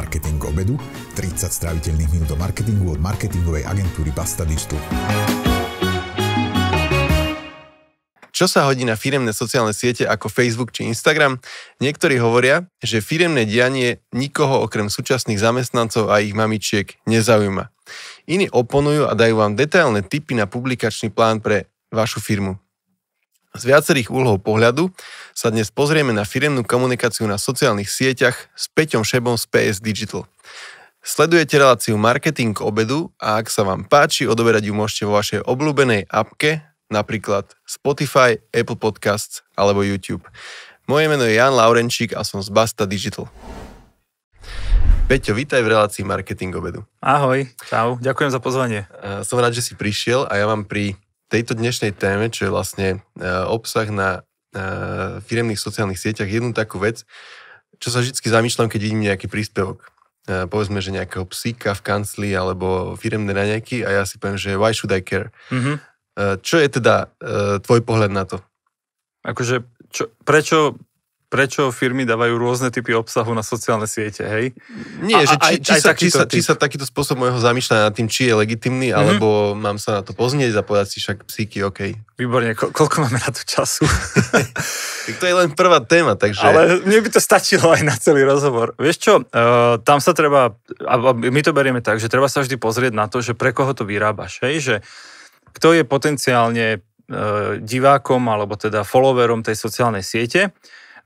Marketing obedu, 30 stráviteľných minút o marketingu od marketingovej agentúry Basta Digital. Čo sa hodí na firemné sociálne siete ako Facebook či Instagram? Niektorí hovoria, že firemné dianie nikoho okrem súčasných zamestnancov a ich mamičiek nezaujíma. Iní oponujú a dajú vám detailné tipy na publikačný plán pre vašu firmu. Z viacerých úhlov pohľadu sa dnes pozrieme na firemnú komunikáciu na sociálnych sieťach s Peťom Šebom z PS Digital. Sledujete reláciu Marketing k obedu a ak sa vám páči, odoberať ju môžete vo vašej obľúbenej apke, napríklad Spotify, Apple Podcasts alebo YouTube. Moje meno je Jan Laurenčík a som z Basta Digital. Peťo, vítaj v relácii Marketing obedu. Ahoj, čau, ďakujem za pozvanie. Som rád, že si prišiel a ja mám pri tejto dnešnej téme, čo je vlastne uh, obsah na uh, firemných sociálnych sieťach, jednu takú vec, čo sa vždy zamýšľam, keď vidím nejaký príspevok. Uh, povedzme, že nejakého psíka v kancli alebo firemné raňajky a ja si poviem, že why should I care? Mm-hmm. Čo je teda tvoj pohľad na to? Akože, čo, prečo prečo firmy dávajú rôzne typy obsahu na sociálne siete, hej? Nie, a, že či, aj, či, aj sa, či, sa, či sa takýto spôsob môjho zamýšľania nad tým, či je legitimný, mm-hmm. alebo mám sa na to poznieť a povedať si však psíky, OK. Výborne, ko- koľko máme na to času? tak to je len prvá téma, takže... Ale mne by to stačilo aj na celý rozhovor. Vieš čo, uh, tam sa treba, a my to berieme tak, že treba sa vždy pozrieť na to, že pre koho to vyrábaš, hej? Že kto je potenciálne uh, divákom alebo teda followerom tej sociálnej siete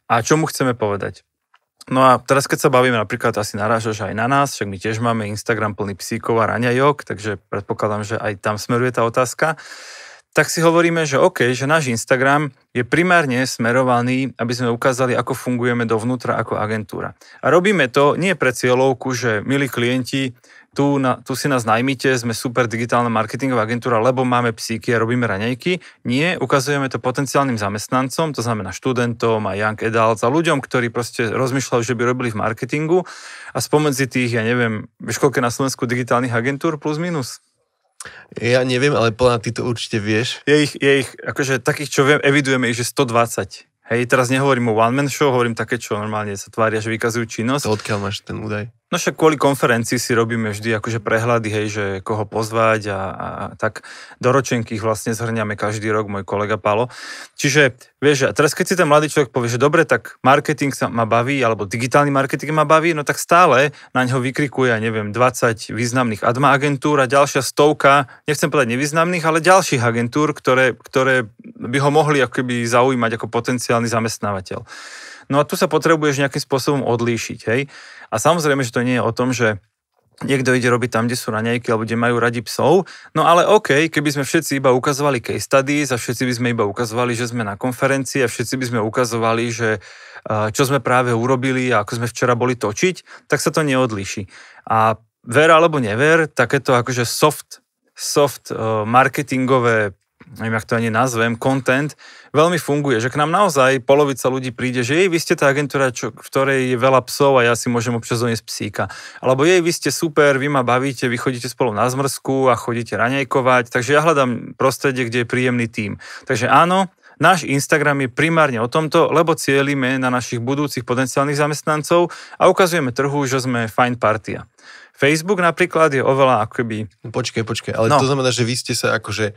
a čo mu chceme povedať. No a teraz, keď sa bavíme, napríklad asi narážaš aj na nás, však my tiež máme Instagram plný psíkov a raňajok, takže predpokladám, že aj tam smeruje tá otázka tak si hovoríme, že OK, že náš Instagram je primárne smerovaný, aby sme ukázali, ako fungujeme dovnútra ako agentúra. A robíme to nie pre cieľovku, že milí klienti, tu, na, tu si nás najmite, sme super digitálna marketingová agentúra, lebo máme psíky a robíme raňajky. Nie, ukazujeme to potenciálnym zamestnancom, to znamená študentom a young adults a ľuďom, ktorí proste rozmýšľajú, že by robili v marketingu a spomedzi tých, ja neviem, vieš koľko na Slovensku digitálnych agentúr plus minus? Ja neviem, ale podľa ty to určite vieš. Je ich, je ich, akože takých, čo viem, evidujeme ich, že 120. Hej, teraz nehovorím o one-man show, hovorím také, čo normálne sa tvária, že vykazujú činnosť. To odkiaľ máš ten údaj? No však kvôli konferencii si robíme vždy akože prehľady, hej, že koho pozvať a, a tak do ročenky ich vlastne zhrňame každý rok, môj kolega Palo. Čiže, vieš, a teraz keď si ten mladý človek povie, že dobre, tak marketing sa ma baví, alebo digitálny marketing ma baví, no tak stále na ňo vykrikuje, ja neviem, 20 významných adma agentúr a ďalšia stovka, nechcem povedať nevýznamných, ale ďalších agentúr, ktoré, ktoré by ho mohli akoby zaujímať ako potenciálny zamestnávateľ. No a tu sa potrebuješ nejakým spôsobom odlíšiť, hej. A samozrejme, že to nie je o tom, že niekto ide robiť tam, kde sú raňajky alebo kde majú radi psov. No ale OK, keby sme všetci iba ukazovali case studies a všetci by sme iba ukazovali, že sme na konferencii a všetci by sme ukazovali, že čo sme práve urobili a ako sme včera boli točiť, tak sa to neodlíši. A ver alebo never, takéto akože soft, soft marketingové neviem, ak to ani nazvem, content, veľmi funguje, že k nám naozaj polovica ľudí príde, že jej, vy ste tá agentúra, čo, v ktorej je veľa psov a ja si môžem občas doniesť psíka. Alebo jej, vy ste super, vy ma bavíte, vy chodíte spolu na zmrzku a chodíte raňajkovať, takže ja hľadám prostredie, kde je príjemný tým. Takže áno, Náš Instagram je primárne o tomto, lebo cieľime na našich budúcich potenciálnych zamestnancov a ukazujeme trhu, že sme fajn partia. Facebook napríklad je oveľa akoby... Počkaj, počkaj, ale no. to znamená, že vy ste sa akože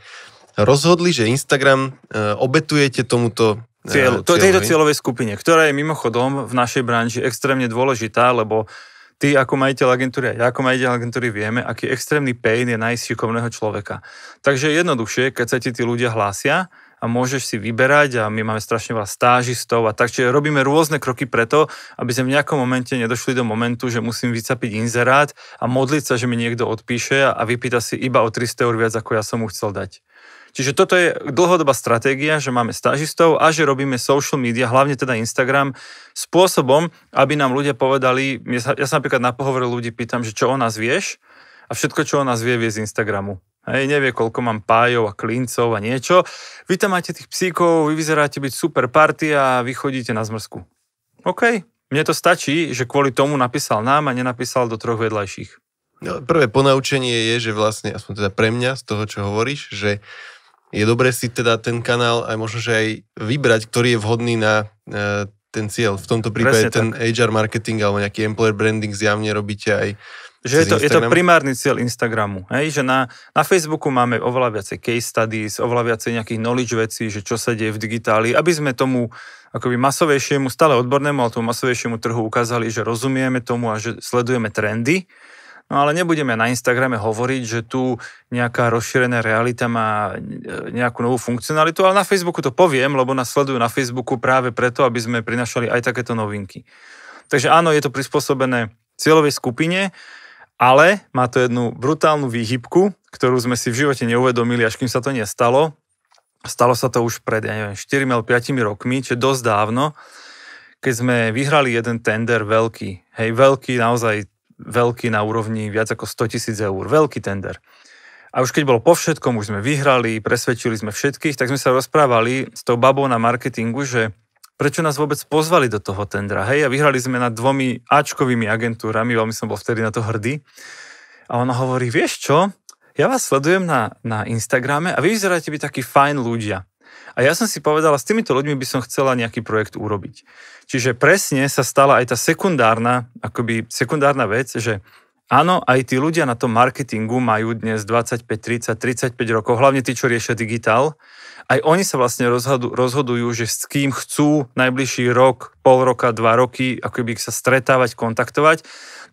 rozhodli, že Instagram e, obetujete tomuto e, Cieľ, to, tejto cieľovej skupine, ktorá je mimochodom v našej branži extrémne dôležitá, lebo ty ako majiteľ agentúry a ja ako majiteľ agentúry vieme, aký extrémny pain je nájsť šikovného človeka. Takže jednoduchšie, keď sa ti tí ľudia hlásia a môžeš si vyberať a my máme strašne veľa stážistov a tak, čiže robíme rôzne kroky preto, aby sme v nejakom momente nedošli do momentu, že musím vycapiť inzerát a modliť sa, že mi niekto odpíše a vypýta si iba o 300 eur viac, ako ja som mu chcel dať. Čiže toto je dlhodobá stratégia, že máme stážistov a že robíme social media, hlavne teda Instagram, spôsobom, aby nám ľudia povedali, ja sa, napríklad na pohovore ľudí pýtam, že čo o nás vieš a všetko, čo o nás vie, vie z Instagramu. Hej, nevie, koľko mám pájov a klincov a niečo. Vy tam máte tých psíkov, vy vyzeráte byť super party a vy chodíte na zmrzku. OK, mne to stačí, že kvôli tomu napísal nám a nenapísal do troch vedľajších. No, prvé ponaučenie je, že vlastne, aspoň teda pre mňa z toho, čo hovoríš, že je dobré si teda ten kanál aj možno, že aj vybrať, ktorý je vhodný na e, ten cieľ. V tomto prípade Presne ten HR marketing alebo nejaký employer branding zjavne robíte aj Že je to, je to primárny cieľ Instagramu. Hej? Že na, na Facebooku máme oveľa viacej case studies, oveľa viacej nejakých knowledge vecí, že čo sa deje v digitáli, aby sme tomu akoby masovejšiemu, stále odbornému, ale tomu masovejšiemu trhu ukázali, že rozumieme tomu a že sledujeme trendy. No ale nebudeme na Instagrame hovoriť, že tu nejaká rozšírená realita má e, nejakú novú funkcionalitu, ale na Facebooku to poviem, lebo nás sledujú na Facebooku práve preto, aby sme prinašali aj takéto novinky. Takže áno, je to prispôsobené cieľovej skupine, ale má to jednu brutálnu výhybku, ktorú sme si v živote neuvedomili, až kým sa to nestalo. Stalo sa to už pred, ja neviem, 4 alebo 5 rokmi, čiže dosť dávno, keď sme vyhrali jeden tender veľký. Hej, veľký, naozaj veľký na úrovni viac ako 100 tisíc eur. Veľký tender. A už keď bolo po všetkom, už sme vyhrali, presvedčili sme všetkých, tak sme sa rozprávali s tou babou na marketingu, že prečo nás vôbec pozvali do toho tendra. Hej, a vyhrali sme nad dvomi Ačkovými agentúrami, veľmi som bol vtedy na to hrdý. A ona hovorí, vieš čo, ja vás sledujem na, na Instagrame a vy vyzeráte byť takí fajn ľudia. A ja som si povedala, s týmito ľuďmi by som chcela nejaký projekt urobiť. Čiže presne sa stala aj tá sekundárna, akoby sekundárna vec, že áno, aj tí ľudia na tom marketingu majú dnes 25, 30, 35 rokov, hlavne tí, čo riešia digitál. Aj oni sa vlastne rozhodu, rozhodujú, že s kým chcú najbližší rok, pol roka, dva roky, akoby sa stretávať, kontaktovať.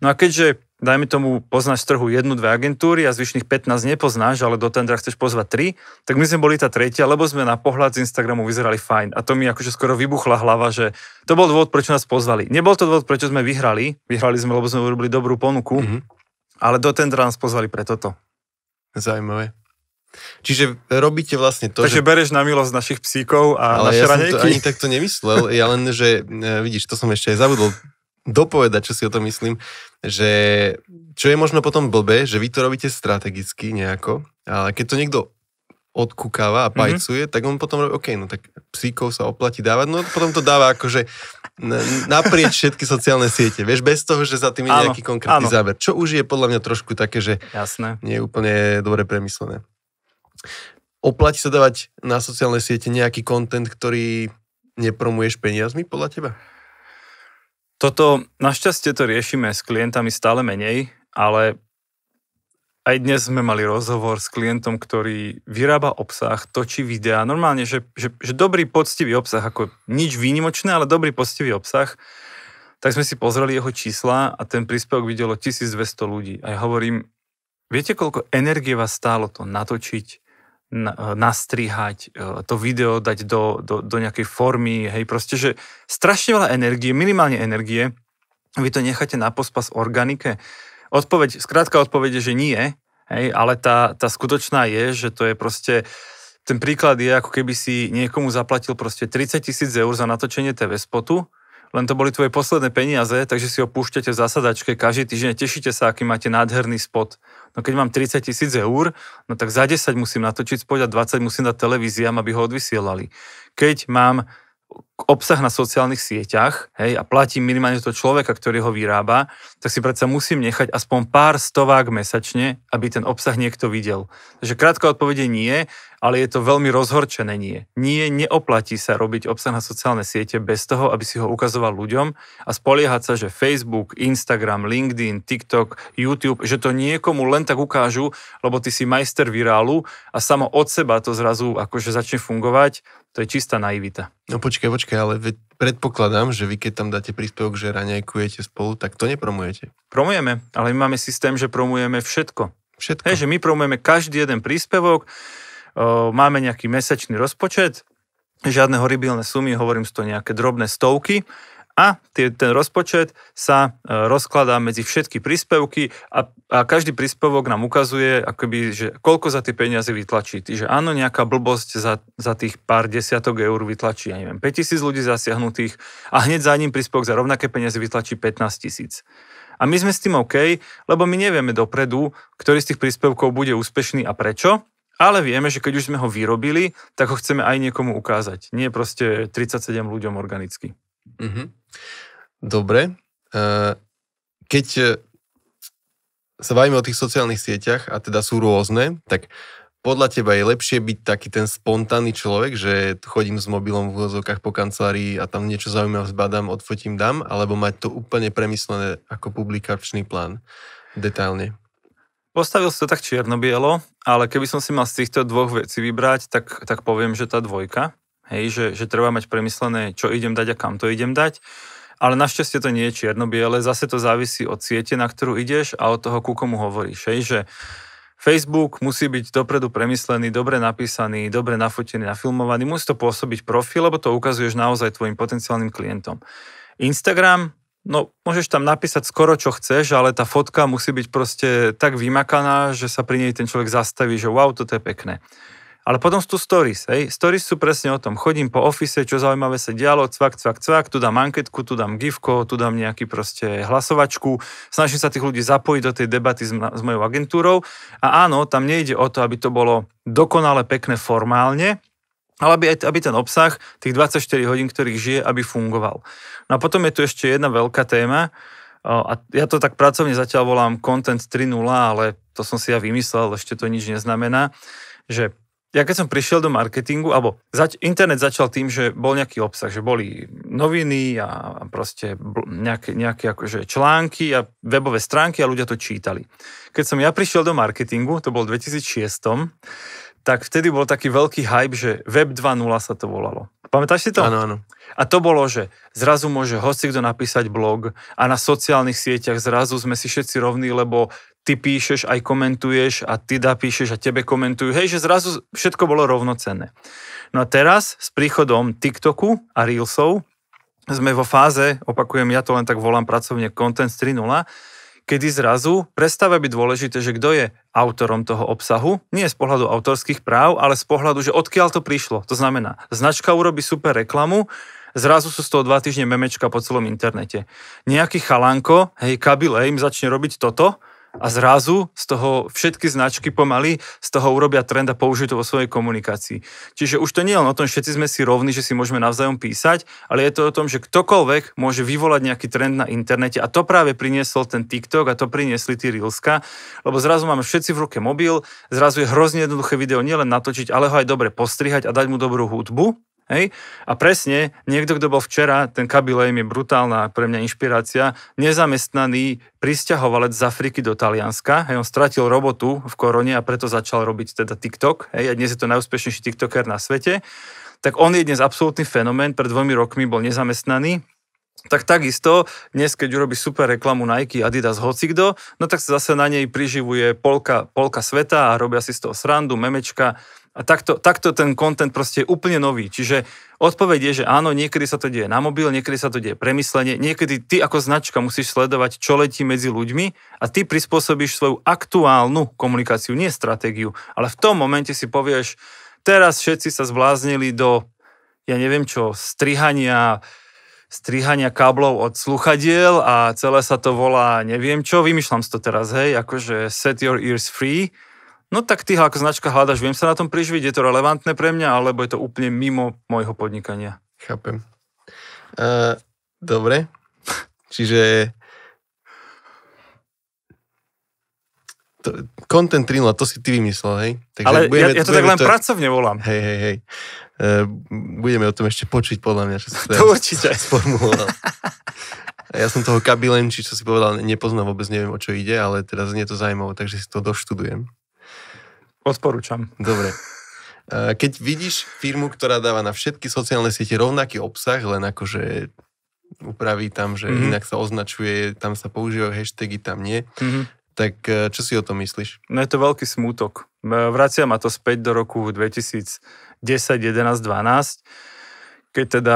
No a keďže dajme tomu, poznáš z trhu jednu, dve agentúry a zvyšných 15 nepoznáš, ale do tendra chceš pozvať tri, tak my sme boli tá tretia, lebo sme na pohľad z Instagramu vyzerali fajn. A to mi akože skoro vybuchla hlava, že to bol dôvod, prečo nás pozvali. Nebol to dôvod, prečo sme vyhrali. Vyhrali sme, lebo sme urobili dobrú ponuku, Mhm. ale do tendra nás pozvali pre toto. Zaujímavé. Čiže robíte vlastne to, Takže že... bereš na milosť našich psíkov a Ale naše ja som to ranejky. ani takto nemyslel, ja len, že e, vidíš, to som ešte aj zabudol dopovedať, čo si o tom myslím, že čo je možno potom blbé, že vy to robíte strategicky nejako, ale keď to niekto odkúkáva a Mhm. pajcuje, mm-hmm. tak on potom robí, OK, no tak psíkov sa oplatí dávať, no potom to dáva akože naprieč všetky sociálne siete, vieš, bez toho, že za tým je Áno, nejaký konkrétny áno. záber, čo už je podľa mňa trošku také, že Jasné. nie je úplne dobre premyslené. Oplatí sa dávať na sociálne siete nejaký content, ktorý nepromuješ peniazmi podľa teba? Toto, našťastie to riešime s klientami stále menej, ale aj dnes sme mali rozhovor s klientom, ktorý vyrába obsah, točí videá, normálne, že, že, že dobrý, poctivý obsah, ako nič výnimočné, ale dobrý, poctivý obsah, tak sme si pozreli jeho čísla a ten príspevok videlo 1200 ľudí. A ja hovorím, viete, koľko energie vás stálo to natočiť, na- nastrihať, e, to video dať do, do, do nejakej formy, hej, proste, že strašne veľa energie, minimálne energie, vy to necháte na pospas organike. Odpoveď, skrátka odpoveď je, že nie, hej, ale tá, tá skutočná je, že to je proste, ten príklad je, ako keby si niekomu zaplatil proste 30 tisíc eur za natočenie TV spotu, len to boli tvoje posledné peniaze, takže si ho púšťate v zasadačke každý týždeň, tešíte sa, aký máte nádherný spot. No keď mám 30 tisíc eur, no tak za 10 musím natočiť spot a 20 musím dať televíziám, aby ho odvysielali. Keď mám obsah na sociálnych sieťach hej, a platím minimálne toho človeka, ktorý ho vyrába, tak si predsa musím nechať aspoň pár stovák mesačne, aby ten obsah niekto videl. Takže krátka odpovede nie, ale je to veľmi rozhorčené nie. Nie, neoplatí sa robiť obsah na sociálne siete bez toho, aby si ho ukazoval ľuďom a spoliehať sa, že Facebook, Instagram, LinkedIn, TikTok, YouTube, že to niekomu len tak ukážu, lebo ty si majster virálu a samo od seba to zrazu akože začne fungovať, to je čistá naivita. No počkaj, počkaj, ale veď predpokladám, že vy keď tam dáte príspevok, že raňajkujete spolu, tak to nepromujete. Promujeme, ale my máme systém, že promujeme všetko. Všetko. Hej, že my promujeme každý jeden príspevok, máme nejaký mesačný rozpočet, žiadne horibilné sumy, hovorím z to nejaké drobné stovky a ten rozpočet sa e, rozkladá medzi všetky príspevky a, a každý príspevok nám ukazuje, akoby, že koľko za tie peniaze vytlačí. Čiže áno, nejaká blbosť za, za tých pár desiatok eur vytlačí, ja neviem, 5000 ľudí zasiahnutých a hneď za ním príspevok za rovnaké peniaze vytlačí 15 tisíc. A my sme s tým OK, lebo my nevieme dopredu, ktorý z tých príspevkov bude úspešný a prečo, ale vieme, že keď už sme ho vyrobili, tak ho chceme aj niekomu ukázať. Nie proste 37 ľuďom organicky. Mhm. Dobre. Eh, Keď eh, sa bavíme o tých sociálnych sieťach, a teda sú rôzne, tak podľa teba je lepšie byť taký ten spontánny človek, že chodím s mobilom v úvozovkách po kancelárii a tam niečo zaujímavé zbadám, odfotím, dám, alebo mať to úplne premyslené ako publikačný plán, detailne? Postavil si to tak čierno-bielo, ale keby som si mal z týchto dvoch vecí vybrať, tak, tak poviem, že tá dvojka, hej, že, že treba mať premyslené, čo idem dať a kam to idem dať. Ale našťastie to nie je čierno-biele, zase to závisí od siete, na ktorú ideš a od toho, ku komu hovoríš. Hej, že Facebook musí byť dopredu premyslený, dobre napísaný, dobre nafotený, nafilmovaný, musí to pôsobiť profil, lebo to ukazuješ naozaj tvojim potenciálnym klientom. Instagram, no môžeš tam napísať skoro čo chceš, ale tá fotka musí byť proste tak vymakaná, že sa pri nej ten človek zastaví, že wow, toto je pekné. Ale potom sú tu stories, hej. Stories sú presne o tom. Chodím po ofise, čo zaujímavé sa dialo, cvak, cvak, cvak, tu dám anketku, tu dám gifko, tu dám nejaký proste hlasovačku. Snažím sa tých ľudí zapojiť do tej debaty s, s mojou agentúrou. A áno, tam nejde o to, aby to bolo dokonale pekné formálne, ale aby, aby ten obsah, tých 24 hodín, ktorých žije, aby fungoval. No a potom je tu ešte jedna veľká téma, a ja to tak pracovne zatiaľ volám Content 3.0, ale to som si ja vymyslel, ešte to nič neznamená, že ja keď som prišiel do marketingu, alebo zač- internet začal tým, že bol nejaký obsah, že boli noviny a proste nejaké, nejaké akože články a webové stránky a ľudia to čítali. Keď som ja prišiel do marketingu, to bol v 2006, tak vtedy bol taký veľký hype, že Web 2.0 sa to volalo. Pamätáš si to? Áno, áno. A to bolo, že zrazu môže hocikto napísať blog a na sociálnych sieťach zrazu sme si všetci rovní, lebo ty píšeš, aj komentuješ a ty píšeš a tebe komentujú. Hej, že zrazu všetko bolo rovnocenné. No a teraz s príchodom TikToku a Reelsov sme vo fáze, opakujem, ja to len tak volám pracovne Content 3.0, kedy zrazu prestáva byť dôležité, že kto je autorom toho obsahu, nie z pohľadu autorských práv, ale z pohľadu, že odkiaľ to prišlo. To znamená, značka urobí super reklamu, zrazu sú z toho dva týždne memečka po celom internete. Nejaký chalanko, hej, Kabil im začne robiť toto, a zrazu z toho všetky značky pomaly z toho urobia trend a použijú to vo svojej komunikácii. Čiže už to nie je len o tom, všetci sme si rovní, že si môžeme navzájom písať, ale je to o tom, že ktokoľvek môže vyvolať nejaký trend na internete a to práve priniesol ten TikTok a to priniesli tí Reelska, lebo zrazu máme všetci v ruke mobil, zrazu je hrozne jednoduché video nielen natočiť, ale ho aj dobre postrihať a dať mu dobrú hudbu, Hej? A presne, niekto, kto bol včera, ten Kabilejm je brutálna pre mňa inšpirácia, nezamestnaný pristahovalec z Afriky do Talianska, hej, on stratil robotu v korone a preto začal robiť teda TikTok, hej, a dnes je to najúspešnejší TikToker na svete, tak on je dnes absolútny fenomén, pred dvomi rokmi bol nezamestnaný, tak takisto, dnes keď urobí super reklamu Nike, Adidas, hocikdo, no tak sa zase na nej priživuje polka, polka sveta a robia si z toho srandu, memečka, a takto, takto ten content proste je úplne nový. Čiže odpoveď je, že áno, niekedy sa to deje na mobil, niekedy sa to deje premyslenie, niekedy ty ako značka musíš sledovať, čo letí medzi ľuďmi a ty prispôsobíš svoju aktuálnu komunikáciu, nie stratégiu, ale v tom momente si povieš, teraz všetci sa zvláznili do, ja neviem čo, strihania, strihania káblov od sluchadiel a celé sa to volá neviem čo, vymýšľam si to teraz, hej, akože set your ears free, No tak ty ako značka hľadaš, viem sa na tom priživiť, je to relevantné pre mňa, alebo je to úplne mimo môjho podnikania? Chápem. Uh, dobre, čiže to, content 3.0, to si ty vymyslel, hej? Takže Ale budeme, ja, ja to tak len to... pracovne volám. Hej, hej, hej. Uh, budeme o tom ešte počuť, podľa mňa, čo si to určite. sformuloval. Ja som toho kabilenči, čo si povedal, nepoznám, vôbec neviem, o čo ide, ale teraz znie to zaujímavé, takže si to doštudujem. Odporúčam. Dobre. Keď vidíš firmu, ktorá dáva na všetky sociálne siete rovnaký obsah, len akože upraví tam, že mm-hmm. inak sa označuje, tam sa používajú hashtagy, tam nie, mm-hmm. tak e, čo si o tom myslíš? No je to veľký smútok. E, vracia ma to späť do roku 2010, 11, 12, keď teda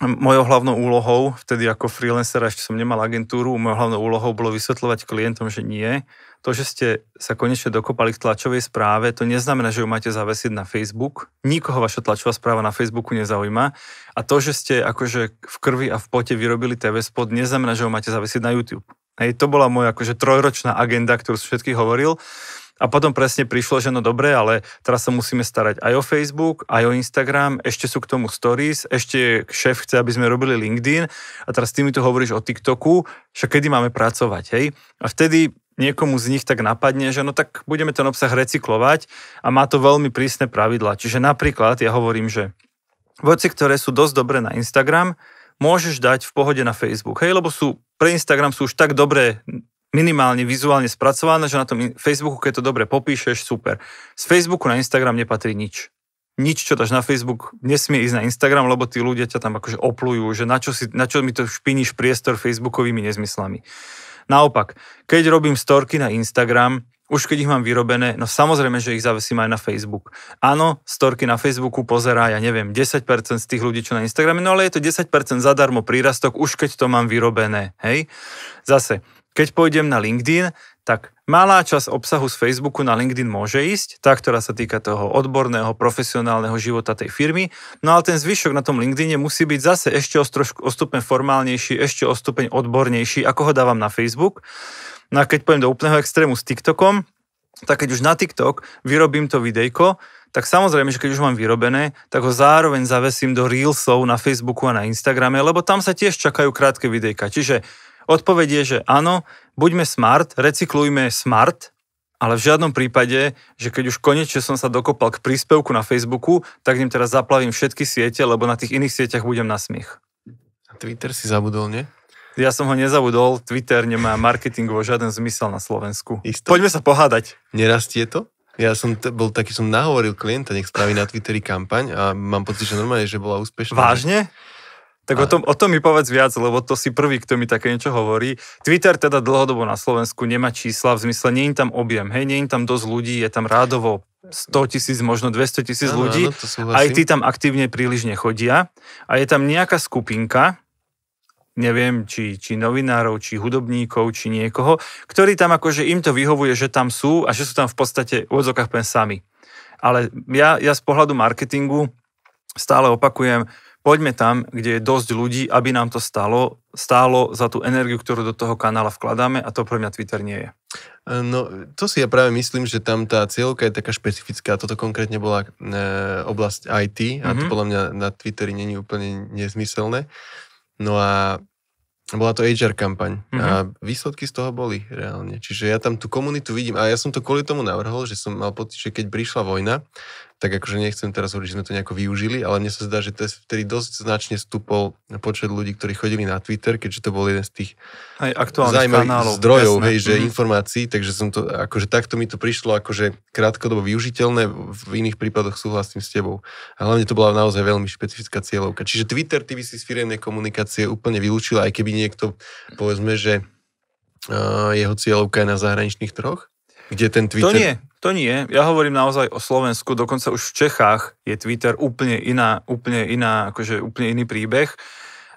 mojou hlavnou úlohou, vtedy ako freelancer, ešte som nemal agentúru, mojou hlavnou úlohou bolo vysvetľovať klientom, že nie, to, že ste sa konečne dokopali k tlačovej správe, to neznamená, že ju máte zavesiť na Facebook. Nikoho vaša tlačová správa na Facebooku nezaujíma. A to, že ste akože v krvi a v pote vyrobili TV spot, neznamená, že ho máte zavesiť na YouTube. Hej, to bola moja akože trojročná agenda, ktorú som všetkých hovoril. A potom presne prišlo, že no dobre, ale teraz sa musíme starať aj o Facebook, aj o Instagram, ešte sú k tomu stories, ešte šéf chce, aby sme robili LinkedIn a teraz ty mi tu hovoríš o TikToku, že kedy máme pracovať, hej? A vtedy niekomu z nich tak napadne, že no tak budeme ten obsah recyklovať a má to veľmi prísne pravidla. Čiže napríklad ja hovorím, že veci, ktoré sú dosť dobré na Instagram, môžeš dať v pohode na Facebook. Hej, lebo sú, pre Instagram sú už tak dobré minimálne vizuálne spracované, že na tom Facebooku, keď to dobre popíšeš, super. Z Facebooku na Instagram nepatrí nič. Nič, čo dáš na Facebook, nesmie ísť na Instagram, lebo tí ľudia ťa tam akože oplujú, že na čo, si, na čo mi to špiníš priestor Facebookovými nezmyslami. Naopak, keď robím storky na Instagram, už keď ich mám vyrobené, no samozrejme, že ich zavesím aj na Facebook. Áno, storky na Facebooku pozerá, ja neviem, 10% z tých ľudí, čo na Instagrame, no ale je to 10% zadarmo prírastok, už keď to mám vyrobené, hej. Zase, keď pôjdem na LinkedIn, tak malá časť obsahu z Facebooku na LinkedIn môže ísť, tá, ktorá sa týka toho odborného, profesionálneho života tej firmy, no ale ten zvyšok na tom LinkedIne musí byť zase ešte o, trošku, o stupeň formálnejší, ešte o stupeň odbornejší, ako ho dávam na Facebook. No a keď pôjdem do úplného extrému s TikTokom, tak keď už na TikTok vyrobím to videjko, tak samozrejme, že keď už mám vyrobené, tak ho zároveň zavesím do Reelsov na Facebooku a na Instagrame, lebo tam sa tiež čakajú krátke videjka. Čiže Odpoveď je, že áno, buďme smart, recyklujme smart, ale v žiadnom prípade, že keď už konečne som sa dokopal k príspevku na Facebooku, tak ním teraz zaplavím všetky siete, lebo na tých iných sieťach budem na smiech. A Twitter si zabudol, nie? Ja som ho nezabudol, Twitter nemá marketingovo žiaden zmysel na Slovensku. Isto? Poďme sa pohádať. Nerastie to? Ja som t- bol taký, som nahovoril klienta, nech spraví na Twitteri kampaň a mám pocit, že normálne, že bola úspešná. Vážne? Tak a... o, tom, o tom mi povedz viac, lebo to si prvý, kto mi také niečo hovorí. Twitter teda dlhodobo na Slovensku nemá čísla, v zmysle nie je tam objem, hej, nie je tam dosť ľudí, je tam rádovo 100 tisíc, možno 200 tisíc ľudí. Áno, aj tí tam aktívne príliš nechodia. A je tam nejaká skupinka, neviem, či, či novinárov, či hudobníkov, či niekoho, ktorí tam akože im to vyhovuje, že tam sú a že sú tam v podstate v odzokách pen sami. Ale ja, ja z pohľadu marketingu stále opakujem, poďme tam, kde je dosť ľudí, aby nám to stalo, stálo za tú energiu, ktorú do toho kanála vkladáme a to pre mňa Twitter nie je. E, no, to si ja práve myslím, že tam tá cieľka je taká špecifická. Toto konkrétne bola e, oblasť IT a mm-hmm. to mhm. podľa mňa na Twitteri není úplne nezmyselné. No a bola to HR kampaň mm-hmm. a mhm. výsledky z toho boli reálne. Čiže ja tam tú komunitu vidím a ja som to kvôli tomu navrhol, že som mal pocit, že keď prišla vojna, tak akože nechcem teraz hovoriť, že sme to nejako využili, ale mne sa zdá, že to je vtedy dosť značne stúpol počet ľudí, ktorí chodili na Twitter, keďže to bol jeden z tých Aj zaujímavých kanálov, zdrojov, jasné. hej, že mm. informácií, takže som to, akože takto mi to prišlo akože krátkodobo využiteľné, v iných prípadoch súhlasím s tebou. A hlavne to bola naozaj veľmi špecifická cieľovka. Čiže Twitter, ty by si z firemnej komunikácie úplne vylúčila, aj keby niekto, povedzme, že uh, jeho cieľovka je na zahraničných troch? Kde ten Twitter... To nie, to nie. Ja hovorím naozaj o Slovensku, dokonca už v Čechách je Twitter úplne iná, úplne iná, akože úplne iný príbeh.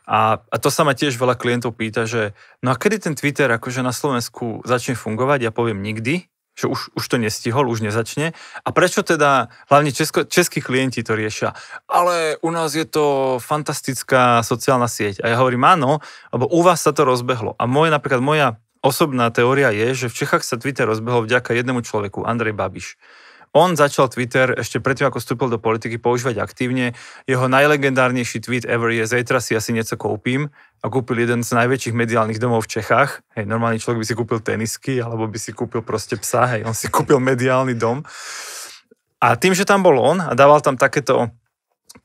A, a to sa ma tiež veľa klientov pýta, že no a kedy ten Twitter akože na Slovensku začne fungovať? Ja poviem nikdy, že už, už to nestihol, už nezačne. A prečo teda hlavne česko, českí klienti to riešia? Ale u nás je to fantastická sociálna sieť. A ja hovorím áno, lebo u vás sa to rozbehlo. A moje, napríklad moja osobná teória je, že v Čechách sa Twitter rozbehol vďaka jednému človeku, Andrej Babiš. On začal Twitter ešte predtým, ako vstúpil do politiky, používať aktívne. Jeho najlegendárnejší tweet ever je zajtra si asi niečo kúpim a kúpil jeden z najväčších mediálnych domov v Čechách. Hej, normálny človek by si kúpil tenisky alebo by si kúpil proste psa, hej, on si kúpil mediálny dom. A tým, že tam bol on a dával tam takéto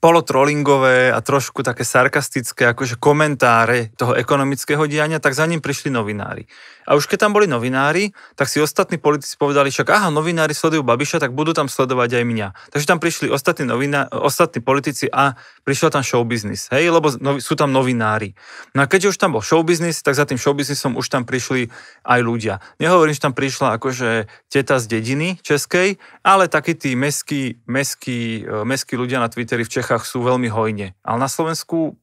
polotrollingové a trošku také sarkastické akože komentáre toho ekonomického diania, tak za ním prišli novinári. A už keď tam boli novinári, tak si ostatní politici povedali, však aha, novinári sledujú Babiša, tak budú tam sledovať aj mňa. Takže tam prišli ostatní, novina, ostatní politici a prišiel tam show business, hej, lebo novi, sú tam novinári. No a keďže už tam bol show business, tak za tým show businessom už tam prišli aj ľudia. Nehovorím, že tam prišla akože teta z dediny českej, ale takí tí meskí, meskí, e, meskí ľudia na Twitteri v Čechách sú veľmi hojne. Ale na Slovensku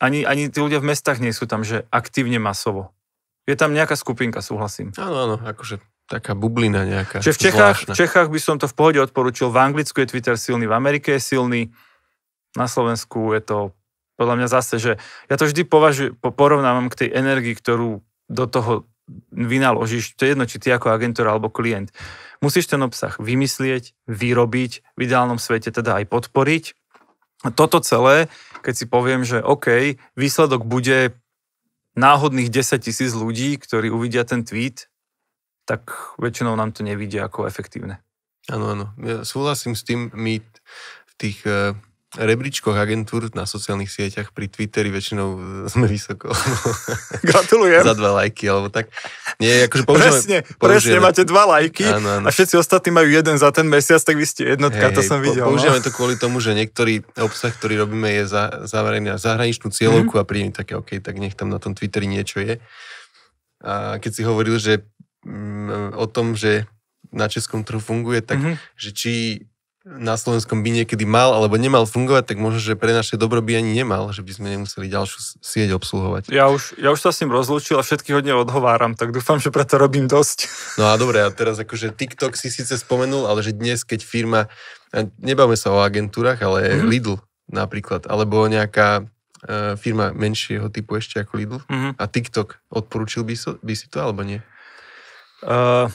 ani, ani tí ľudia v mestách nie sú tam, že aktívne masovo. Je tam nejaká skupinka, súhlasím. Áno, áno, akože taká bublina nejaká. Čiže v Čechách, v Čechách by som to v pohode odporučil. V Anglicku je Twitter silný, v Amerike je silný, na Slovensku je to podľa mňa zase, že ja to vždy považujem, porovnávam k tej energii, ktorú do toho vynaložíš, to je jedno, či ty ako agentúra alebo klient. Musíš ten obsah vymyslieť, vyrobiť, v ideálnom svete teda aj podporiť. Toto celé, keď si poviem, že OK, výsledok bude náhodných 10 tisíc ľudí, ktorí uvidia ten tweet, tak väčšinou nám to nevidia ako efektívne. Áno, áno. Ja súhlasím s tým, my v tých uh, rebríčkoch agentúr na sociálnych sieťach pri Twitteri väčšinou sme vysoko. Gratulujem. Za dva lajky, alebo tak. Nie, akože používame, presne, presne máte dva lajky áno, áno. a všetci ostatní majú jeden za ten mesiac, tak vy ste jednotka, hej, to som videl. Používame no. to kvôli tomu, že niektorý obsah, ktorý robíme, je za, zaveraný na zahraničnú cieľovku mm. a príde také, OK, tak nech tam na tom Twitteri niečo je. A keď si hovoril, že mm, o tom, že na českom trhu funguje, tak mm-hmm. že či na Slovenskom by niekedy mal alebo nemal fungovať, tak možno, že pre naše dobro by ani nemal, že by sme nemuseli ďalšiu sieť obsluhovať. Ja už, ja už sa s ním rozlúčil a všetky hodne odhováram, tak dúfam, že preto robím dosť. No a dobre, a teraz akože TikTok si síce spomenul, ale že dnes, keď firma, nebavme sa o agentúrach, ale mm-hmm. Lidl napríklad, alebo nejaká uh, firma menšieho typu ešte ako Lidl mm-hmm. a TikTok, odporúčil by, so, by si to alebo nie? Uh,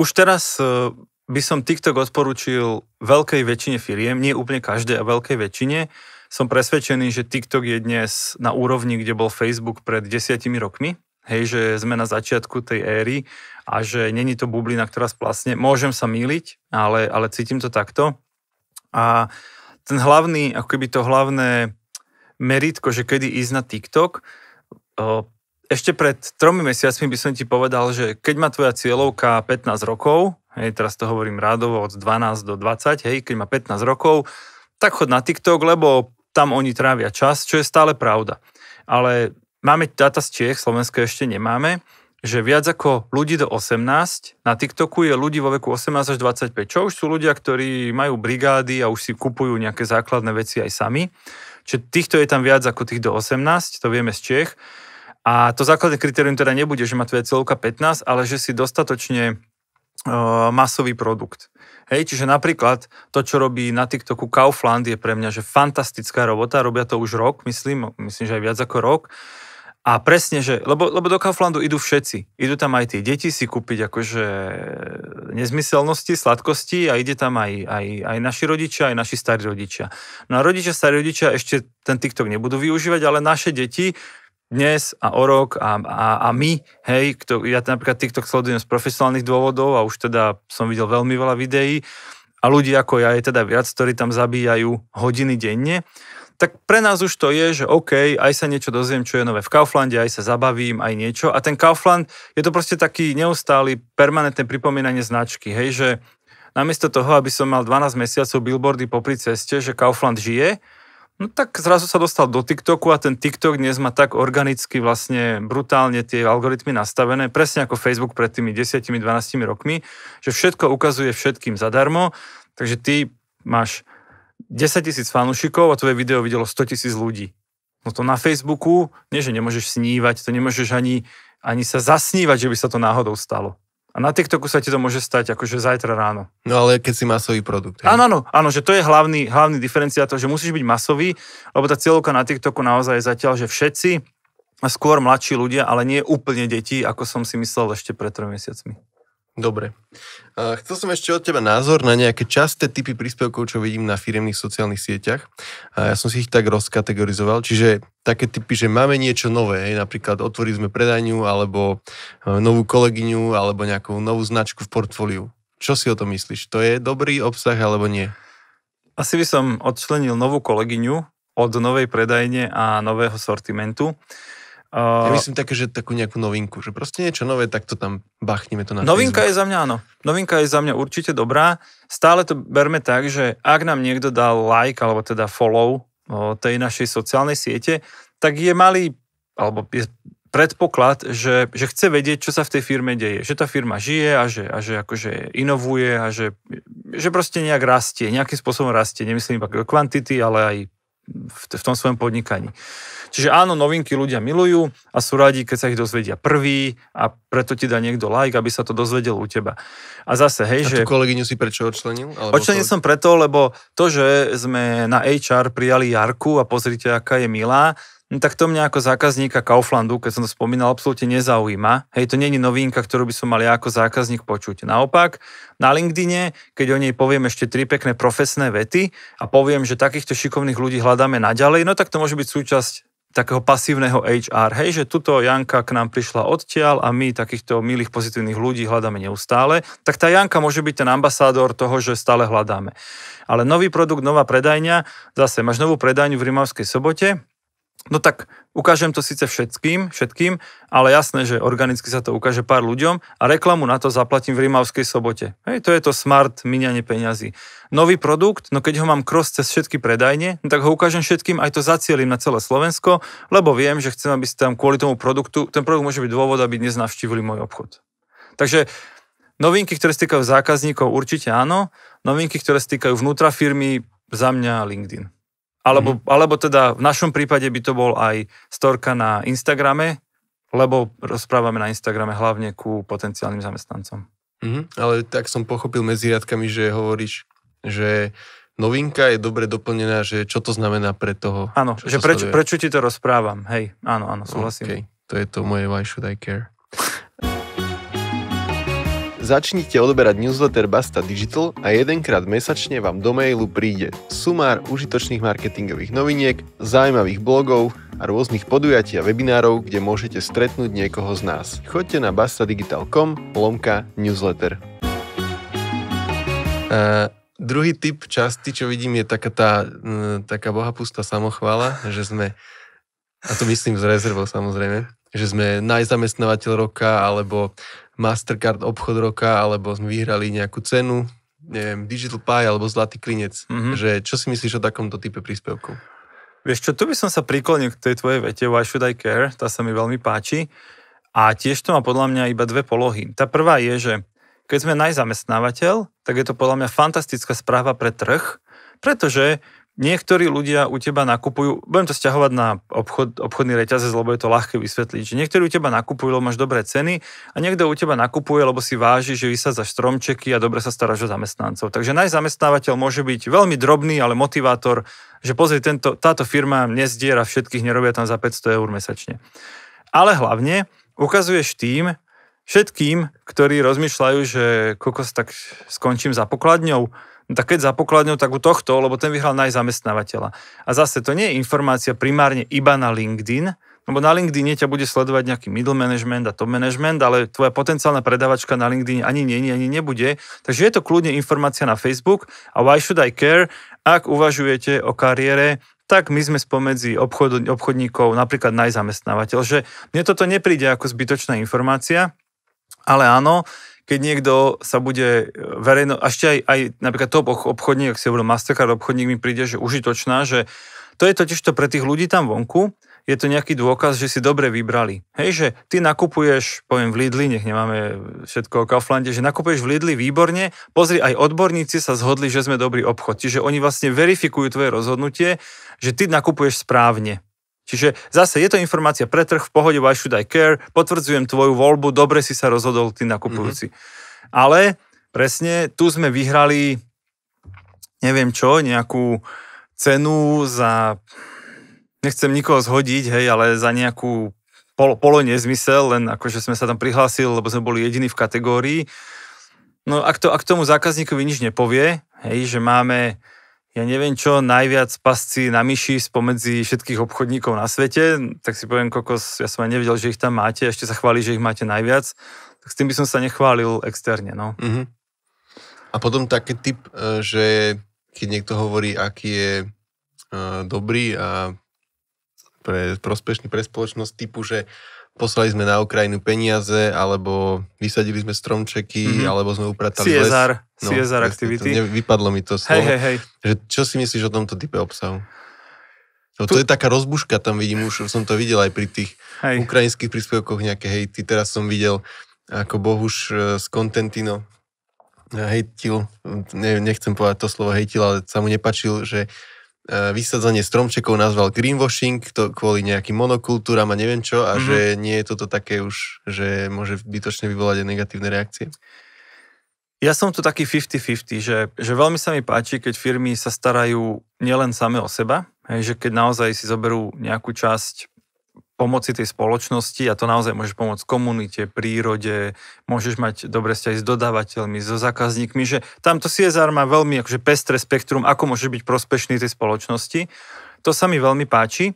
už teraz uh by som TikTok odporučil veľkej väčšine firiem, nie úplne každej a veľkej väčšine. Som presvedčený, že TikTok je dnes na úrovni, kde bol Facebook pred desiatimi rokmi. Hej, že sme na začiatku tej éry a že není to bublina, ktorá splasne. Môžem sa míliť, ale, ale cítim to takto. A ten hlavný, ako keby to hlavné meritko, že kedy ísť na TikTok, ešte pred tromi mesiacmi by som ti povedal, že keď má tvoja cieľovka 15 rokov, hej, teraz to hovorím rádovo od 12 do 20, hej, keď má 15 rokov, tak chod na TikTok, lebo tam oni trávia čas, čo je stále pravda. Ale máme data z Čiech, Slovenska ešte nemáme, že viac ako ľudí do 18 na TikToku je ľudí vo veku 18 až 25, čo už sú ľudia, ktorí majú brigády a už si kupujú nejaké základné veci aj sami. Čiže týchto je tam viac ako tých do 18, to vieme z Čech. A to základné kritérium teda nebude, že má tvoja celovka 15, ale že si dostatočne masový produkt. Hej, čiže napríklad to, čo robí na TikToku Kaufland, je pre mňa že fantastická robota, robia to už rok, myslím, myslím, že aj viac ako rok. A presne, že, lebo, lebo do Kauflandu idú všetci. Idú tam aj tie deti si kúpiť akože nezmyselnosti, sladkosti a ide tam aj, aj, aj naši rodičia, aj naši starí rodičia. No a rodičia, starí rodičia ešte ten TikTok nebudú využívať, ale naše deti dnes a o rok a, a, a my, hej, kto, ja napríklad TikTok sledujem z profesionálnych dôvodov a už teda som videl veľmi veľa videí a ľudí ako ja je teda viac, ktorí tam zabíjajú hodiny denne, tak pre nás už to je, že OK, aj sa niečo dozviem, čo je nové v Kauflande, aj sa zabavím, aj niečo. A ten Kaufland je to proste taký neustály permanentné pripomínanie značky, hej, že namiesto toho, aby som mal 12 mesiacov billboardy popri ceste, že Kaufland žije, No tak zrazu sa dostal do TikToku a ten TikTok dnes má tak organicky vlastne brutálne tie algoritmy nastavené, presne ako Facebook pred tými 10-12 rokmi, že všetko ukazuje všetkým zadarmo, takže ty máš 10 tisíc fanúšikov a tvoje video videlo 100 tisíc ľudí. No to na Facebooku, nie že nemôžeš snívať, to nemôžeš ani, ani sa zasnívať, že by sa to náhodou stalo. A na TikToku sa ti to môže stať akože zajtra ráno. No ale keď si masový produkt. Áno, áno, áno, že to je hlavný, hlavný diferenciátor, že musíš byť masový, lebo tá cieľovka na TikToku naozaj je zatiaľ, že všetci, skôr mladší ľudia, ale nie úplne deti, ako som si myslel ešte pred tromi mesiacmi. Dobre. Chcel som ešte od teba názor na nejaké časté typy príspevkov, čo vidím na firemných sociálnych sieťach. Ja som si ich tak rozkategorizoval, čiže také typy, že máme niečo nové, napríklad otvorili sme predajňu, alebo e, novú kolegyňu, alebo nejakú novú značku v portfóliu. Čo si o tom myslíš? To je dobrý obsah, alebo nie? Asi by som odčlenil novú kolegyňu od novej predajne a nového sortimentu. Uh, ja myslím také, že takú nejakú novinku, že proste niečo nové, tak to tam bachneme to na Novinka Facebook. je za mňa áno. Novinka je za mňa určite dobrá. Stále to berme tak, že ak nám niekto dal like alebo teda follow o, tej našej sociálnej siete, tak je malý, alebo je predpoklad, že, že chce vedieť, čo sa v tej firme deje. Že tá firma žije a že, a že akože inovuje a že, že proste nejak rastie, nejakým spôsobom rastie. Nemyslím iba kvantity, ale aj v, v tom svojom podnikaní. Čiže áno, novinky ľudia milujú a sú radi, keď sa ich dozvedia prvý a preto ti dá niekto like, aby sa to dozvedel u teba. A zase, hej, a že... kolegyňu si prečo odčlenil? Odčlenil som preto, lebo to, že sme na HR prijali Jarku a pozrite, aká je milá, No tak to mňa ako zákazníka Kauflandu, keď som to spomínal, absolútne nezaujíma. Hej, to není novinka, ktorú by som mal ja ako zákazník počuť. Naopak, na LinkedIne, keď o nej poviem ešte tri pekné profesné vety a poviem, že takýchto šikovných ľudí hľadáme naďalej, no tak to môže byť súčasť takého pasívneho HR, hej, že tuto Janka k nám prišla odtiaľ a my takýchto milých pozitívnych ľudí hľadáme neustále, tak tá Janka môže byť ten ambasádor toho, že stále hľadáme. Ale nový produkt, nová predajňa, zase máš novú predajňu v Rimavskej sobote, No tak ukážem to síce všetkým, všetkým, ale jasné, že organicky sa to ukáže pár ľuďom a reklamu na to zaplatím v Rimavskej sobote. Hej, to je to smart minianie peňazí. Nový produkt, no keď ho mám cross cez všetky predajne, no tak ho ukážem všetkým, aj to zacielim na celé Slovensko, lebo viem, že chcem, aby ste tam kvôli tomu produktu, ten produkt môže byť dôvod, aby dnes navštívili môj obchod. Takže novinky, ktoré sa týkajú zákazníkov, určite áno. Novinky, ktoré sa týkajú vnútra firmy, za mňa LinkedIn. Alebo, mm-hmm. alebo teda v našom prípade by to bol aj storka na Instagrame, lebo rozprávame na Instagrame hlavne ku potenciálnym zamestnancom. Mm-hmm. Ale tak som pochopil medzi riadkami, že hovoríš, že novinka je dobre doplnená, že čo to znamená pre toho. Áno, že prečo, prečo ti to rozprávam. Hej, áno, áno, súhlasím. Okay. To je to moje why should I care. Začnite odoberať newsletter Basta Digital a jedenkrát mesačne vám do mailu príde sumár užitočných marketingových noviniek, zaujímavých blogov a rôznych podujatí a webinárov, kde môžete stretnúť niekoho z nás. Choďte na bastadigital.com lomka newsletter. Uh, druhý typ časti, čo vidím, je taká tá uh, taká bohapustá samochvála, že sme, a to myslím s rezervou samozrejme, že sme najzamestnávateľ roka, alebo Mastercard obchod roka, alebo sme vyhrali nejakú cenu, neviem, Digital Pie alebo Zlatý klinec. Mm-hmm. Že, čo si myslíš o takomto type príspevkov? Vieš čo, tu by som sa priklonil k tej tvojej vete Why should I care? Tá sa mi veľmi páči. A tiež to má podľa mňa iba dve polohy. Tá prvá je, že keď sme najzamestnávateľ, tak je to podľa mňa fantastická správa pre trh, pretože niektorí ľudia u teba nakupujú, budem to stiahovať na obchod, obchodný reťazec, lebo je to ľahké vysvetliť, že niektorí u teba nakupujú, lebo máš dobré ceny a niekto u teba nakupuje, lebo si váži, že vysádzaš stromčeky a dobre sa staráš o zamestnancov. Takže najzamestnávateľ môže byť veľmi drobný, ale motivátor, že pozri, tento, táto firma nezdiera všetkých, nerobia tam za 500 eur mesačne. Ale hlavne ukazuješ tým, všetkým, ktorí rozmýšľajú, že kokos tak skončím za pokladňou, No tak keď za pokladňou, tak u tohto, lebo ten vyhral najzamestnávateľa. A zase to nie je informácia primárne iba na LinkedIn, lebo na LinkedIn ťa bude sledovať nejaký middle management a top management, ale tvoja potenciálna predavačka na LinkedIn ani nie, ani nebude. Takže je to kľudne informácia na Facebook a why should I care, ak uvažujete o kariére, tak my sme spomedzi obchod, obchodníkov napríklad najzamestnávateľ, že mne toto nepríde ako zbytočná informácia, ale áno, keď niekto sa bude e, verejno, ešte aj, aj napríklad top obchodník, ak si hovoril Mastercard obchodník, mi príde, že užitočná, že to je totiž to pre tých ľudí tam vonku, je to nejaký dôkaz, že si dobre vybrali. Hej, že ty nakupuješ, poviem v Lidli, nech nemáme všetko o Kauflande, že nakupuješ v Lidli výborne, pozri, aj odborníci sa zhodli, že sme dobrý obchod. Čiže oni vlastne verifikujú tvoje rozhodnutie, že ty nakupuješ správne. Čiže zase je to informácia pre trh, v pohode, why should I care, potvrdzujem tvoju voľbu, dobre si sa rozhodol ty nakupujúci. Mm-hmm. Ale presne tu sme vyhrali, neviem čo, nejakú cenu za, nechcem nikoho zhodiť, hej, ale za nejakú polo, polo nezmysel, len akože sme sa tam prihlásili, lebo sme boli jediní v kategórii. No ak, to, ak tomu zákazníkovi nič nepovie, hej, že máme ja neviem čo, najviac pasci na myši spomedzi všetkých obchodníkov na svete, tak si poviem, kokos, ja som aj nevedel, že ich tam máte, ešte sa chváli, že ich máte najviac, tak s tým by som sa nechválil externe, no. Uh-huh. A potom taký typ, e, že keď niekto hovorí, aký je e, dobrý a pre, prospešný pre spoločnosť typu, že poslali sme na Ukrajinu peniaze, alebo vysadili sme stromčeky, mm-hmm. alebo sme upratali CSR, les. No, CSR activity. To, vypadlo mi to slovo. Hej, hej, hej. Že, čo si myslíš o tomto type obsahu? No, to je taká rozbuška, tam vidím, už som to videl aj pri tých hej. ukrajinských príspevkoch nejaké hejty. Teraz som videl, ako Bohuš e, z Contentino hejtil, ne, nechcem povedať to slovo hejtil, ale sa mu nepačil, že E, vysadzanie stromčekov nazval greenwashing, to kvôli nejakým monokultúram a neviem čo, a mm-hmm. že nie je toto také už, že môže bytočne vyvolať aj negatívne reakcie? Ja som tu taký 50-50, že, že veľmi sa mi páči, keď firmy sa starajú nielen same o seba, hej, že keď naozaj si zoberú nejakú časť pomoci tej spoločnosti a to naozaj môžeš pomôcť komunite, prírode, môžeš mať dobre vzťahy s dodávateľmi, so zákazníkmi, že tamto CSR má veľmi akože pestré spektrum, ako môže byť prospešný tej spoločnosti. To sa mi veľmi páči.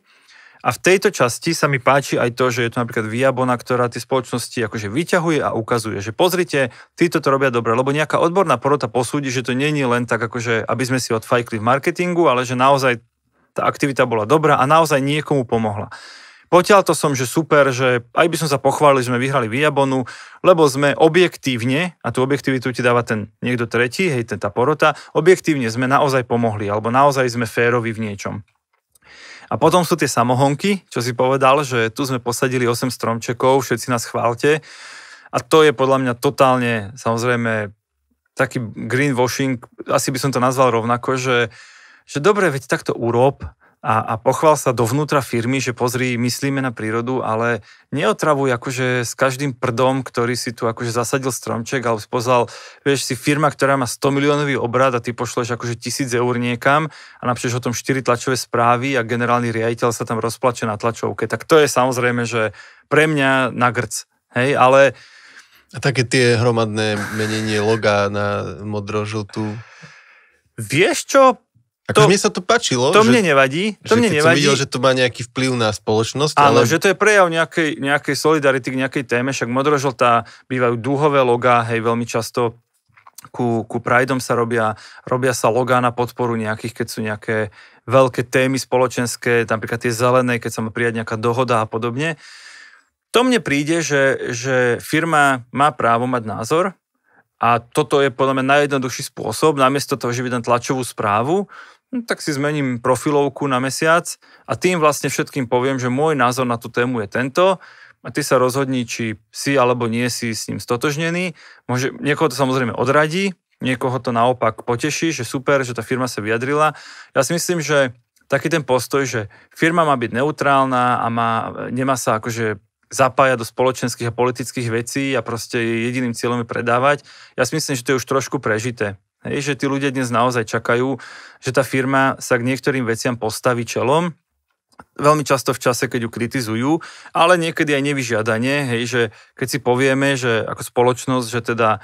A v tejto časti sa mi páči aj to, že je to napríklad Viabona, ktorá tie spoločnosti akože vyťahuje a ukazuje, že pozrite, títo to robia dobre, lebo nejaká odborná porota posúdi, že to není len tak akože, aby sme si odfajkli v marketingu, ale že naozaj tá aktivita bola dobrá a naozaj niekomu pomohla. Potiaľ to som, že super, že aj by som sa pochválil, že sme vyhrali Viabonu, lebo sme objektívne, a tú objektivitu ti dáva ten niekto tretí, hej, ten tá porota, objektívne sme naozaj pomohli, alebo naozaj sme férovi v niečom. A potom sú tie samohonky, čo si povedal, že tu sme posadili 8 stromčekov, všetci nás chválte. A to je podľa mňa totálne, samozrejme, taký greenwashing, asi by som to nazval rovnako, že, že dobre, veď takto urob, a, a pochval sa dovnútra firmy, že pozri, myslíme na prírodu, ale neotravuj akože s každým prdom, ktorý si tu akože zasadil stromček, alebo spozal, vieš, si firma, ktorá má 100 miliónový obrad a ty pošleš akože tisíc eur niekam a napíšeš o tom 4 tlačové správy a generálny riaditeľ sa tam rozplače na tlačovke. Tak to je samozrejme, že pre mňa na grc. Hej, ale... A také tie hromadné menenie loga na modro-žltú. Vieš čo, ako to, mne sa to páčilo. To že, mne nevadí. To že mne nevadí. som videl, že to má nejaký vplyv na spoločnosť. Áno, ale... že to je prejav nejakej, nejakej solidarity k nejakej téme, však modrožltá bývajú dúhové logá, hej, veľmi často ku, ku Prideom sa robia, robia sa logá na podporu nejakých, keď sú nejaké veľké témy spoločenské, napríklad tie zelené, keď sa má prijať nejaká dohoda a podobne. To mne príde, že, že firma má právo mať názor a toto je podľa mňa najjednoduchší spôsob, namiesto toho, že vydám tlačovú správu, no, tak si zmením profilovku na mesiac a tým vlastne všetkým poviem, že môj názor na tú tému je tento a ty sa rozhodni, či si alebo nie si s ním stotožnený. Môže, niekoho to samozrejme odradí, niekoho to naopak poteší, že super, že tá firma sa vyjadrila. Ja si myslím, že taký ten postoj, že firma má byť neutrálna a má, nemá sa akože zapája do spoločenských a politických vecí a proste jediným cieľom je predávať. Ja si myslím, že to je už trošku prežité. Hej, že tí ľudia dnes naozaj čakajú, že tá firma sa k niektorým veciam postaví čelom, veľmi často v čase, keď ju kritizujú, ale niekedy aj nevyžiadanie, hej, že keď si povieme, že ako spoločnosť, že teda e,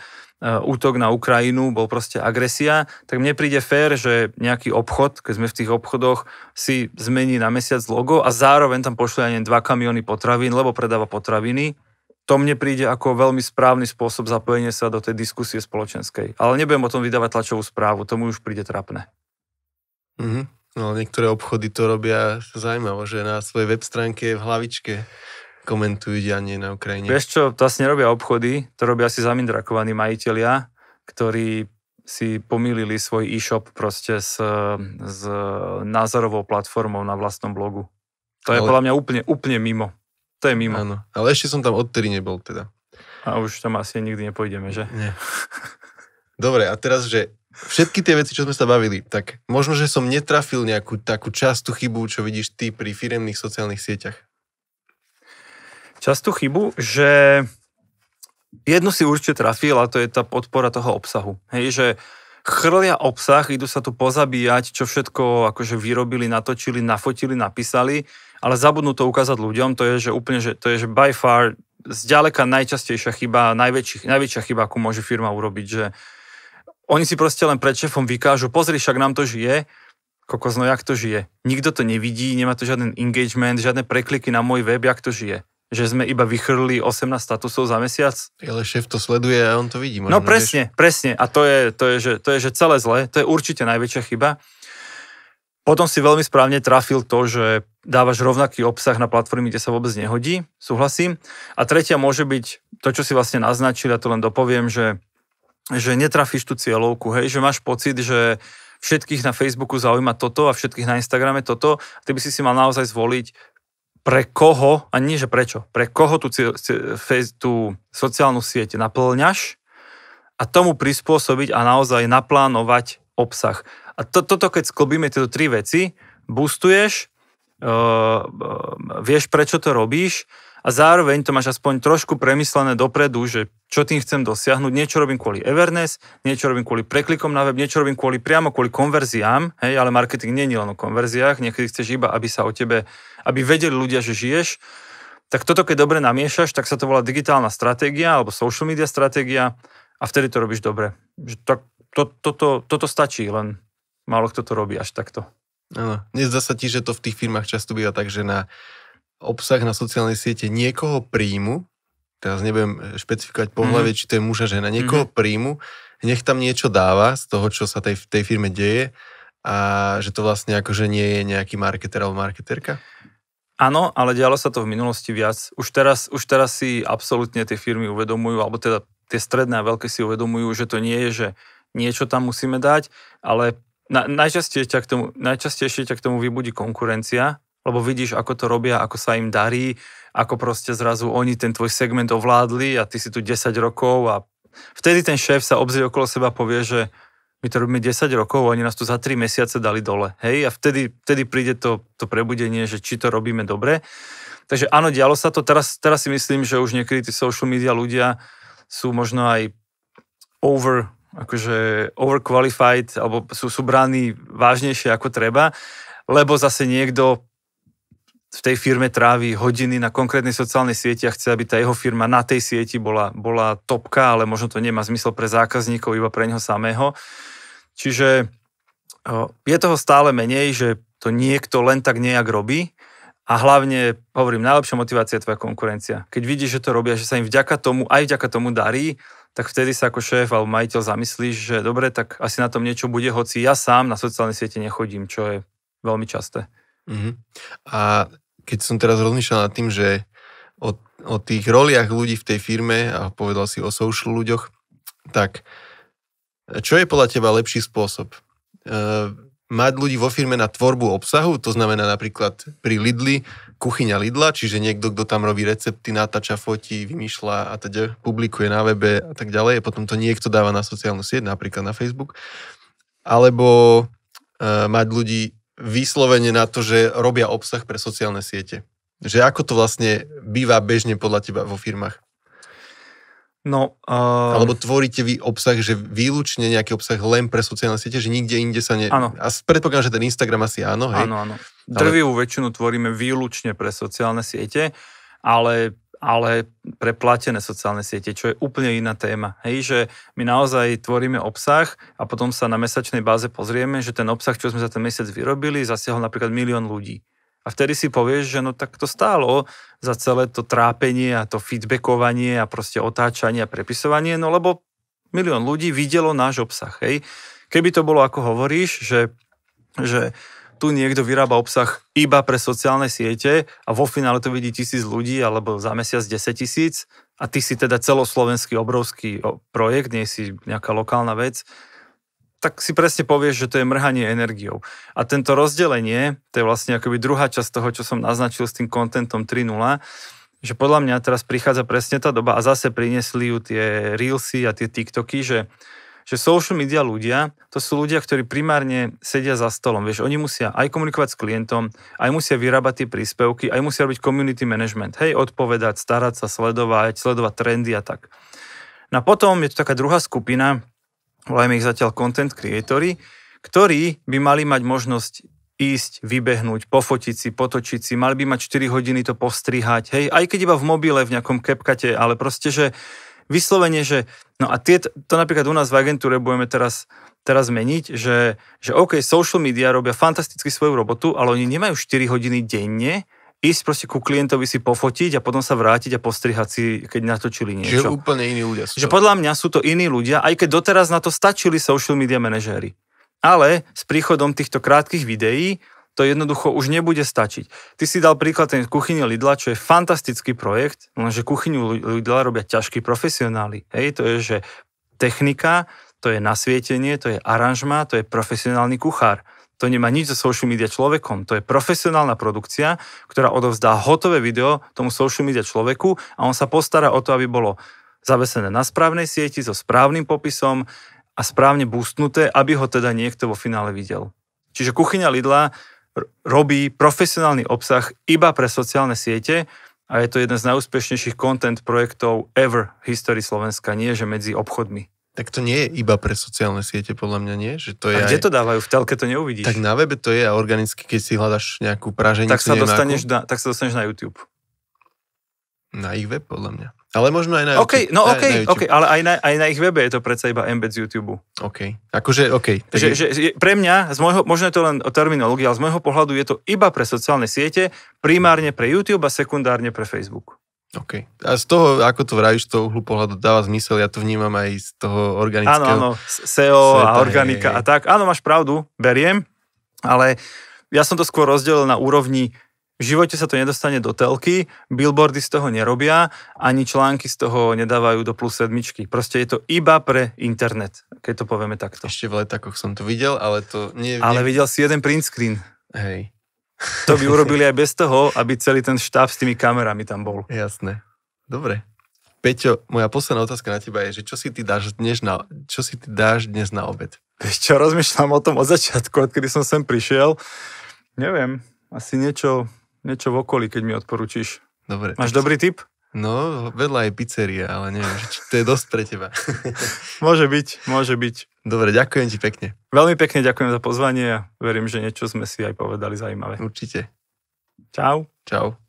útok na Ukrajinu bol proste agresia, tak mne príde fér, že nejaký obchod, keď sme v tých obchodoch, si zmení na mesiac logo a zároveň tam pošle aj dva kamiony potravín, lebo predáva potraviny to mne príde ako veľmi správny spôsob zapojenia sa do tej diskusie spoločenskej. Ale nebudem o tom vydávať tlačovú správu, tomu už príde trapné. Mm-hmm. No niektoré obchody to robia zaujímavo, že na svojej web stránke v hlavičke komentujú dianie na Ukrajine. Vieš čo, to asi nerobia obchody, to robia asi zamindrakovaní majiteľia, ktorí si pomýlili svoj e-shop proste s, s názorovou platformou na vlastnom blogu. To je Ale... podľa mňa úplne, úplne mimo. To je mimo. Áno, ale ešte som tam odtedy nebol teda. A už tam asi nikdy nepôjdeme, že? Nie. Dobre, a teraz, že všetky tie veci, čo sme sa bavili, tak možno, že som netrafil nejakú takú častú chybu, čo vidíš ty pri firemných sociálnych sieťach. Častú chybu, že jednu si určite trafil a to je tá podpora toho obsahu. Hej, že chrlia obsah, idú sa tu pozabíjať, čo všetko akože vyrobili, natočili, nafotili, napísali ale zabudnú to ukázať ľuďom, to je, že úplne, že to je, že by far zďaleka najčastejšia chyba, najväčší, najväčšia chyba, akú môže firma urobiť, že oni si proste len pred šefom vykážu, pozri, však nám to žije, kokos, no jak to žije. Nikto to nevidí, nemá to žiaden engagement, žiadne prekliky na môj web, jak to žije. Že sme iba vychrli 18 statusov za mesiac. Ale šéf to sleduje a on to vidí. Možno, no presne, vieš. presne. A to je, to, je, že, to je že celé zle, to je určite najväčšia chyba. Potom si veľmi správne trafil to, že dávaš rovnaký obsah na platformy, kde sa vôbec nehodí, súhlasím. A tretia môže byť to, čo si vlastne naznačil, ja to len dopoviem, že, že netrafíš tú cieľovku, hej, že máš pocit, že všetkých na Facebooku zaujíma toto a všetkých na Instagrame toto, ty by si si mal naozaj zvoliť pre koho, a nie že prečo, pre koho tú, tú sociálnu sieť naplňaš a tomu prispôsobiť a naozaj naplánovať obsah. A to, toto, keď sklobíme tieto tri veci, boostuješ, uh, vieš, prečo to robíš a zároveň to máš aspoň trošku premyslené dopredu, že čo tým chcem dosiahnuť. Niečo robím kvôli Everness, niečo robím kvôli preklikom na web, niečo robím kvôli priamo kvôli konverziám, hej, ale marketing nie je len o konverziách, niekedy chceš iba, aby sa o tebe, aby vedeli ľudia, že žiješ. Tak toto, keď dobre namiešaš, tak sa to volá digitálna stratégia alebo social media stratégia a vtedy to robíš dobre. Že to, to, toto, toto stačí, len Málo kto to robí až takto. Áno. Nezdá sa ti, že to v tých firmách často býva tak, že na obsah na sociálnej siete niekoho príjmu, teraz nebudem špecifikovať pohľavie, mm-hmm. či to je muža, žena, niekoho mm-hmm. príjmu, nech tam niečo dáva z toho, čo sa tej, v tej firme deje a že to vlastne akože nie je nejaký marketer alebo marketerka? Áno, ale dialo sa to v minulosti viac. Už teraz, už teraz si absolútne tie firmy uvedomujú, alebo teda tie stredné a veľké si uvedomujú, že to nie je, že niečo tam musíme dať, ale na, najčastejšie, ťa k tomu, najčastejšie ťa k tomu vybudí konkurencia, lebo vidíš, ako to robia, ako sa im darí, ako proste zrazu oni ten tvoj segment ovládli a ty si tu 10 rokov a vtedy ten šéf sa obzrie okolo seba a povie, že my to robíme 10 rokov, oni nás tu za 3 mesiace dali dole. Hej, a vtedy, vtedy príde to, to prebudenie, že či to robíme dobre. Takže áno, dialo sa to. Teraz, teraz si myslím, že už niekedy tí social media ľudia sú možno aj over, akože overqualified, alebo sú, sú bráni vážnejšie ako treba, lebo zase niekto v tej firme trávi hodiny na konkrétnej sociálnej sieti a chce, aby tá jeho firma na tej sieti bola, bola topka, ale možno to nemá zmysel pre zákazníkov, iba pre neho samého. Čiže je toho stále menej, že to niekto len tak nejak robí a hlavne, hovorím, najlepšia motivácia je tvoja konkurencia. Keď vidíš, že to robia, že sa im vďaka tomu, aj vďaka tomu darí, tak vtedy sa ako šéf alebo majiteľ zamyslíš, že dobre, tak asi na tom niečo bude, hoci ja sám na sociálne siete nechodím, čo je veľmi časté. Uh-huh. A keď som teraz rozmýšľal nad tým, že o, o tých roliach ľudí v tej firme a povedal si o social ľuďoch, tak čo je podľa teba lepší spôsob? Uh, mať ľudí vo firme na tvorbu obsahu, to znamená napríklad pri Lidli, kuchyňa Lidla, čiže niekto, kto tam robí recepty, natáča, fotí, vymýšľa a teda publikuje na webe a tak ďalej, a potom to niekto dáva na sociálnu sieť, napríklad na Facebook. Alebo uh, mať ľudí vyslovene na to, že robia obsah pre sociálne siete. Že ako to vlastne býva bežne podľa teba vo firmách? No, uh... Alebo tvoríte vy obsah, že výlučne nejaký obsah len pre sociálne siete, že nikde inde sa ne... Áno. A predpokladám, že ten Instagram asi áno, hej? Áno, áno. Drvivú ale... väčšinu tvoríme výlučne pre sociálne siete, ale, ale pre platené sociálne siete, čo je úplne iná téma. Hej, že my naozaj tvoríme obsah a potom sa na mesačnej báze pozrieme, že ten obsah, čo sme za ten mesiac vyrobili, zasiahol napríklad milión ľudí. A vtedy si povieš, že no tak to stálo za celé to trápenie a to feedbackovanie a proste otáčanie a prepisovanie, no lebo milión ľudí videlo náš obsah, hej. Keby to bolo ako hovoríš, že, že tu niekto vyrába obsah iba pre sociálne siete a vo finále to vidí tisíc ľudí alebo za mesiac 10 tisíc a ty si teda celoslovenský obrovský projekt, nie si nejaká lokálna vec, tak si presne povieš, že to je mrhanie energiou. A tento rozdelenie, to je vlastne akoby druhá časť toho, čo som naznačil s tým kontentom 3.0, že podľa mňa teraz prichádza presne tá doba a zase priniesli ju tie Reelsy a tie TikToky, že, že social media ľudia, to sú ľudia, ktorí primárne sedia za stolom. Vieš, oni musia aj komunikovať s klientom, aj musia vyrábať tie príspevky, aj musia robiť community management. Hej, odpovedať, starať sa, sledovať, sledovať trendy a tak. No a potom je tu taká druhá skupina, volajme ich zatiaľ content creatory, ktorí by mali mať možnosť ísť, vybehnúť, pofotiť si, potočiť si, mali by mať 4 hodiny to postrihať, hej, aj keď iba v mobile, v nejakom kepkate, ale proste, že vyslovene, že, no a tie, to napríklad u nás v agentúre budeme teraz, teraz meniť, že, že OK, social media robia fantasticky svoju robotu, ale oni nemajú 4 hodiny denne, ísť proste ku klientovi si pofotiť a potom sa vrátiť a postrihať si, keď natočili niečo. Že úplne iní ľudia sú. Že podľa mňa sú to iní ľudia, aj keď doteraz na to stačili social media manažéri. Ale s príchodom týchto krátkých videí to jednoducho už nebude stačiť. Ty si dal príklad ten kuchyne Lidla, čo je fantastický projekt, lenže kuchyňu Lidla robia ťažkí profesionáli. Hej, to je, že technika, to je nasvietenie, to je aranžma, to je profesionálny kuchár. To nemá nič so social media človekom. To je profesionálna produkcia, ktorá odovzdá hotové video tomu social media človeku a on sa postará o to, aby bolo zavesené na správnej sieti so správnym popisom a správne boostnuté, aby ho teda niekto vo finále videl. Čiže kuchyňa Lidla robí profesionálny obsah iba pre sociálne siete a je to jeden z najúspešnejších content projektov ever v histórii Slovenska, nie že medzi obchodmi. Tak to nie je iba pre sociálne siete, podľa mňa nie. Že to je a kde aj... to dávajú? V telke to neuvidíš. Tak na webe to je a organicky, keď si hľadaš nejakú praženicu. Tak sa, dostaneš na, tak sa dostaneš na YouTube. Na ich web, podľa mňa. Ale možno aj na OK, YouTube. no Aj OK, na YouTube. OK, ale aj na, aj na ich webe je to predsa iba embed z YouTube. OK. Akože, OK. Tak Že, je- že, pre mňa, z môjho, možno je to len o terminológii, ale z môjho pohľadu je to iba pre sociálne siete, primárne pre YouTube a sekundárne pre Facebook. OK. A z toho, ako to vravíš, z toho uhlu pohľadu dáva zmysel, ja to vnímam aj z toho Áno, organického. áno, SEO sveta, a organika hej, hej. a tak. Áno, máš pravdu, beriem, ale ja som to skôr rozdelil na úrovni v živote sa to nedostane do telky, billboardy z toho nerobia, ani články z toho nedávajú do plus sedmičky. Proste je to iba pre internet, keď to povieme takto. Ešte v letakoch som to videl, ale to nie... Ale videl si jeden print screen. Hej, To by urobili aj bez toho, aby celý ten štáb s tými kamerami tam bol. jasné. Dobre. Peťo, moja posledná otázka na teba je, že čo si ty dáš dnes na, čo si ty dáš dnes na obed? Čo, rozmýšľam o tom od začiatku, odkedy som sem prišiel. Neviem, asi niečo, niečo v okolí, keď mi odporučíš. Dobre. Máš dobrý tip? No, vedľa je pizzeria, ale neviem, či to je dosť pre teba. Môže byť, môže byť. Dobre, ďakujem ti pekne. Veľmi pekne ďakujem za pozvanie a verím, že niečo sme si aj povedali zaujímavé. Určite. Čau. Čau.